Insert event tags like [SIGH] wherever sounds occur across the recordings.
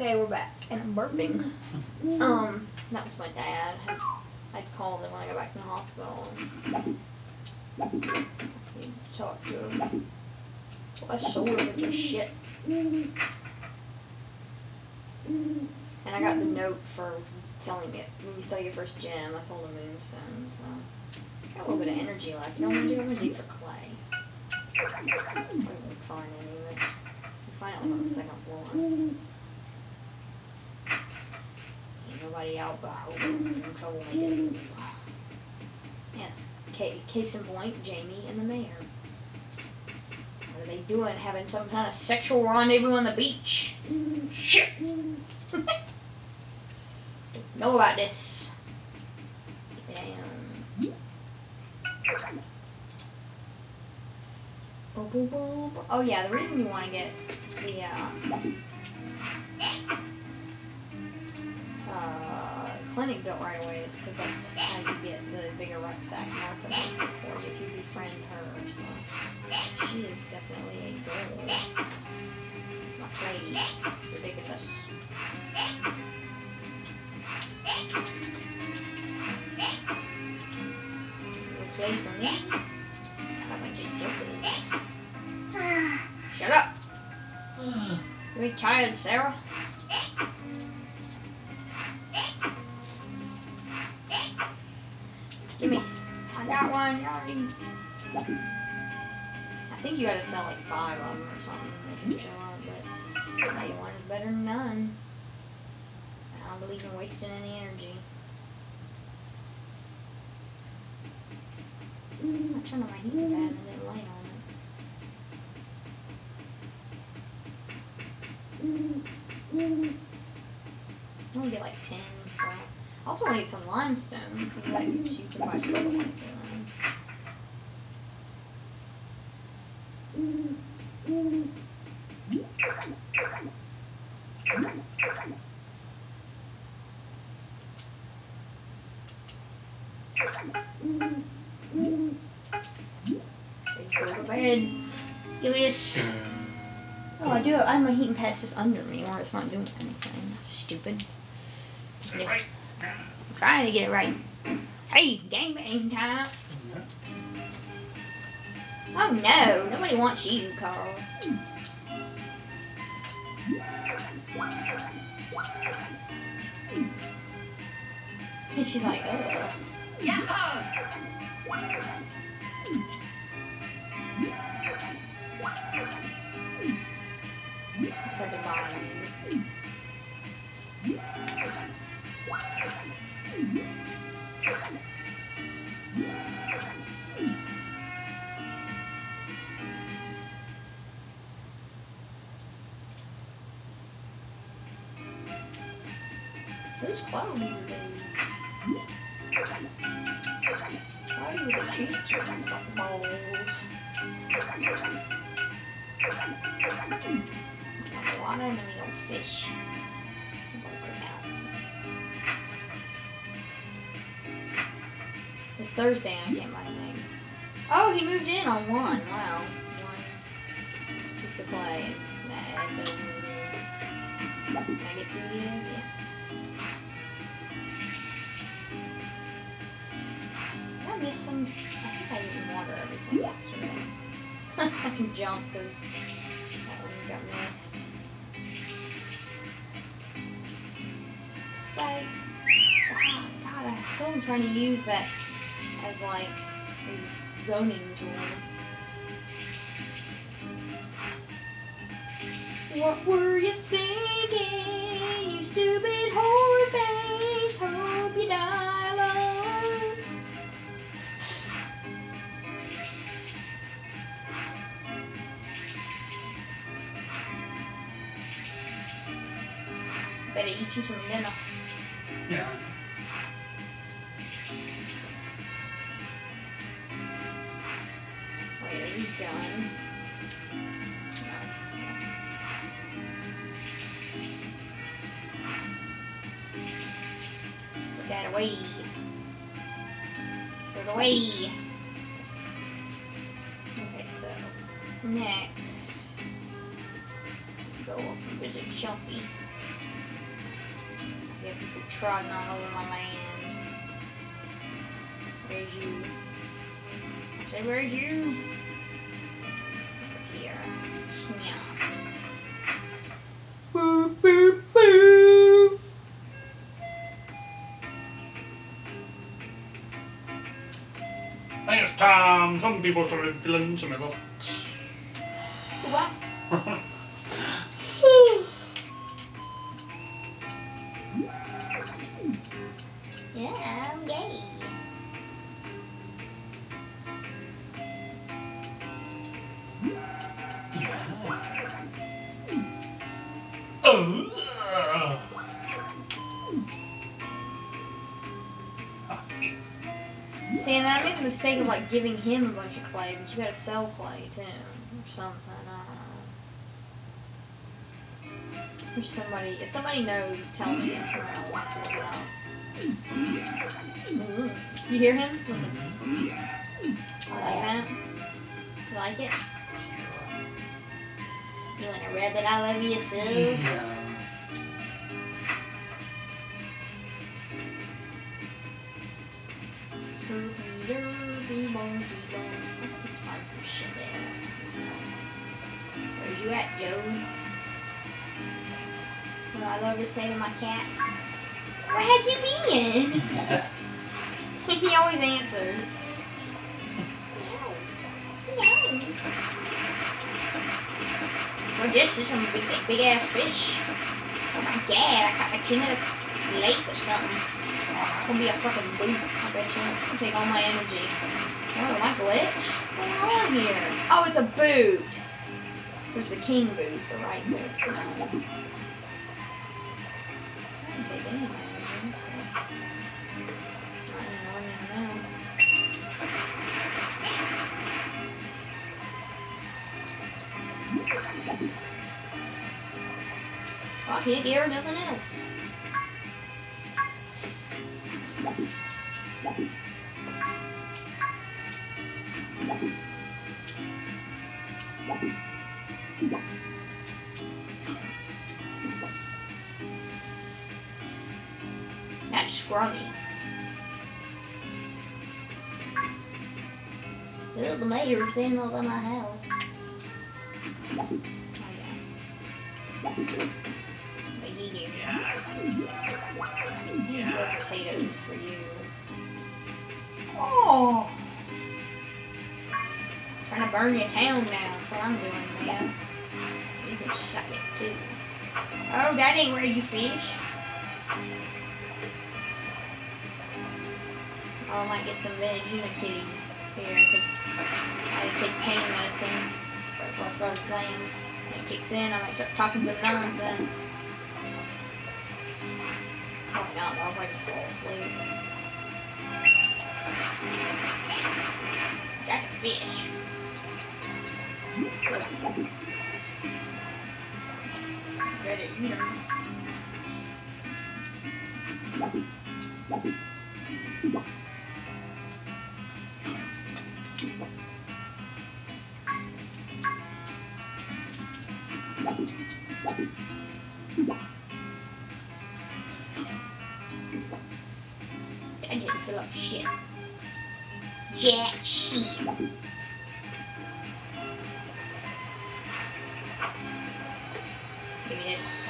Okay, we're back, and I'm burping. [LAUGHS] Um, that was my dad. I called him when I got back from the hospital. He talked to him. Well, I sold him your shit. And I got the note for selling it when you sell your first gem. I sold a moonstone, so got a little bit of energy left. You know what I'm gonna do? I'm gonna dig for clay. I wouldn't find any of it. You find it like on the second floor. Nobody out, but I I'm in trouble. Yes, ca- case in point, Jamie and the mayor. What are they doing? Having some kind of sexual rendezvous on the beach? Shit! Don't know about this. Damn. Oh yeah, the reason you want to get the uh, uh, clinic built right away is because that's how you get the bigger rucksack. Martha makes it for you if you befriend her. So she is definitely a girl. Not lady. Ridiculous. You play for me? Much is jokers? Shut up! You ain't tired, Sarah? Give me. I got one. Already. I think you gotta sell like five of them or something to make them mm-hmm. show up, but one is better than none. I don't believe in wasting any energy. Mm, I turned on my heating pad and it light on it. Mm, mm, Get like 10 crap. I also want to get some limestone because that gets you buy. Go to bed. Give me this. Oh, I do. I have my heating pad just under me, or it's not doing anything. Stupid. Just need- Right. I'm trying to get it right. Hey, gangbang time. Oh no, nobody wants you, Carl. And she's like, ugh. Said Who's Cloudy today? Cloudy with the fuck balls? Got water and old fish. It's Thursday and I can't buy anything. Oh, he moved in on one. Wow. One piece of clay. That doesn't. Can I get through here? Yeah. Some? I think I didn't water everything yesterday. [LAUGHS] I can jump because that one got missed. So, wow, God, I still trying to use that as like a zoning tool. What were you thinking, you stupid Better eat you some dinner. Yeah. Yeah, he's done. Put that away. Put it away. Have people trotting all over my land. Where's you? I said, where's you? Over here. Yeah. Boo, boo, boo. Thanks, Tom. Some people started feeling some of yeah, I'm gay. Oh. See, and I made the mistake of like giving him a bunch of clay, but you gotta sell clay too, or something. Don't know. Or somebody, if somebody knows, tell me. Ooh. You hear him? Listen. I like that. You like it? You wanna rub it all over yourself? Derby, derby, bonky, you at, Joe? I love to say to my cat? Where has he been? [LAUGHS] [LAUGHS] he always answers. No. Well, this is some big, big ass fish. Oh my god, I caught the king of a lake or something. Gonna be a fucking boot, I bet you. It'll take all my energy. Oh, my glitch? What's going on here? Oh, it's a boot. There's the king boot, the right boot. Annoying now. Fuck it, nothing else. That's scrummy. Well, the mayor's in over my house. Oh, yeah. But he did. More potatoes for you. Oh! Trying to burn your town now. That's what I'm doing, man. You can suck it too. Oh, that ain't where you fish. I might get some a kitty here because I take pain medicine right before I started playing. When it kicks in, I might start talking good nonsense. Probably not, though. I might just fall asleep. That's a fish. Better eat 'em. Didn't fill up shit. Jack shit. Give me this.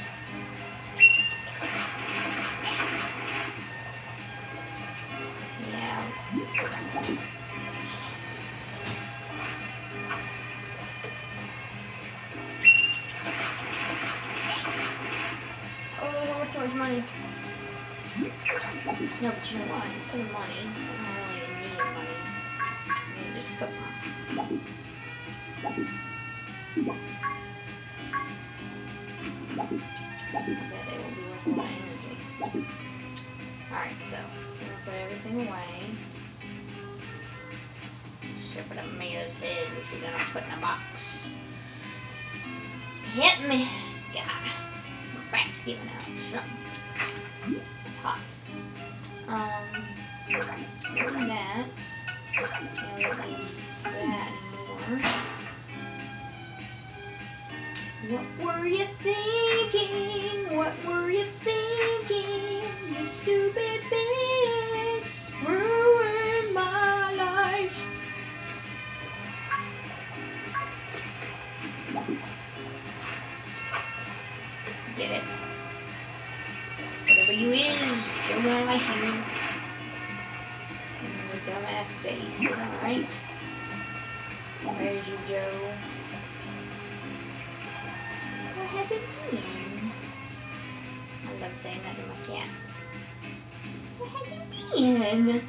Yeah. Oh, so much money. No, but you know what? Instead of money, I don't really need money. I to just of energy. Alright, so gonna put everything away. Except for the mayor's head, which we're gonna put in a box. Hit me! God. My back's giving out something. Hot. Um, that. That more. What were you thinking? Is, still gonna like you. And the dumbass Dace, alright? Where's you, Joe? What has it been? I love saying that to my cat. What has it been?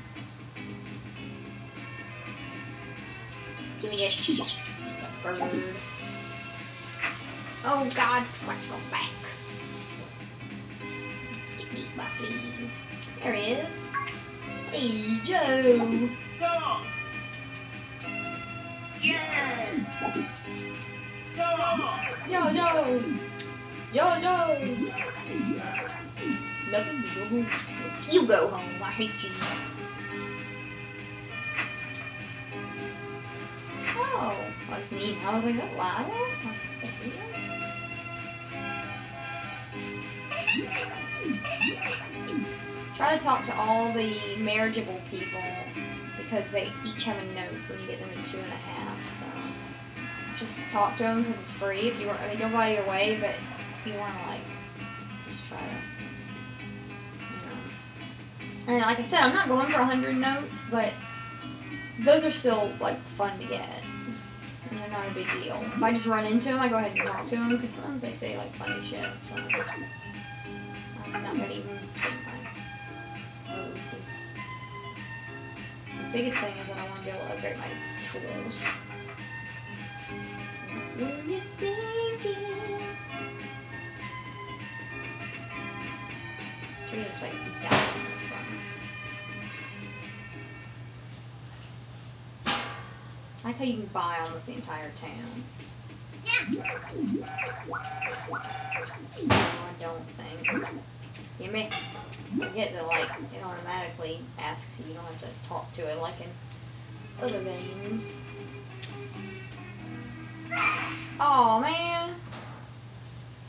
Give me this bird. Oh God, watch my back. My fleas. There he is. Hey, Joe. Dog! Yeah! Dog! Yo, Joe. Yo, Joe. Nothing to do. You go home. I hate you. Oh, that's neat. I was like, that Lila? Try to talk to all the marriageable people because they each have a note when you get them in two and a half. So just talk to them because it's free. If you want, I mean, go of your way, but if you want to like, just try to, you know. And like I said, I'm not going for hundred notes, but those are still like fun to get. And they're not a big deal. If I just run into them, I go ahead and talk to them because sometimes they say like funny shit. So I'm not gonna even take my load 'cause the biggest thing is that I want to be able to upgrade my tools. What were you thinking? Tree looks like he or something. I like how you can buy almost the entire town. Yeah. No, I don't think. You may forget that like it automatically asks you. You don't have to talk to it like in other games. Oh man.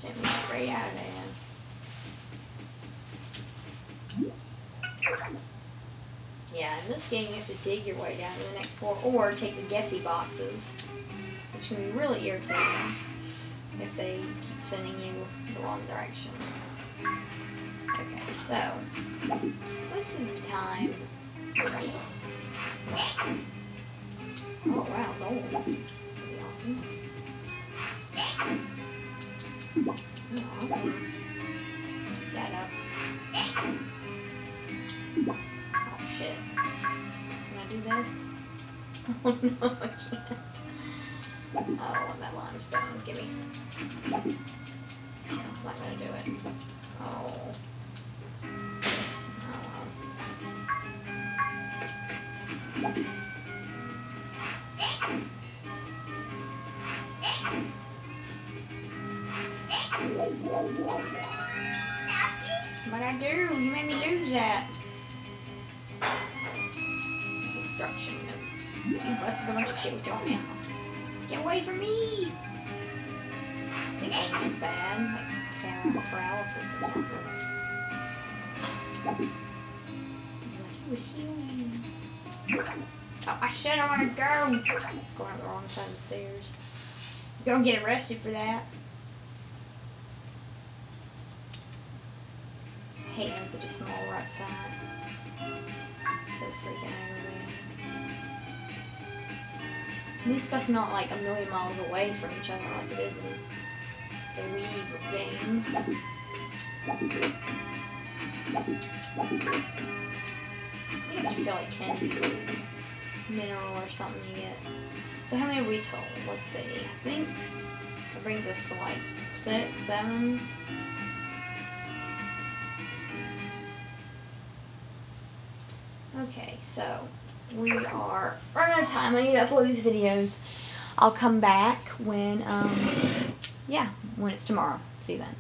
Sent me straight out of there. Yeah, in this game you have to dig your way down to the next floor or take the guessy boxes, which can be really irritating if they keep sending you the wrong direction. Okay, so the time. Oh wow, gold. That's pretty awesome. Oh, awesome. That up. Oh shit. Can I do this? [LAUGHS] Oh no, I can't. Oh, I want that limestone. Give me. No, I'm not gonna do it. Oh What I do? You made me lose that. Destruction. You busted a bunch of shit with your hammer. Get away from me! I think aim is bad, like camera paralysis or something. Like, he would heal you. Oh, I said I want to go! Going up the wrong side of the stairs. You're gonna get arrested for that. I hate having such a small right side. So freaking aggravating. This stuff's not like a million miles away from each other like it is in the Wii games. I think I just sell like 10 pieces. Mineral or something you get. So how many we sold? Let's see. I think that brings us to like six, seven. Okay, so we are running out of time. I need to upload these videos. I'll come back when, um, yeah, when it's tomorrow. See you then.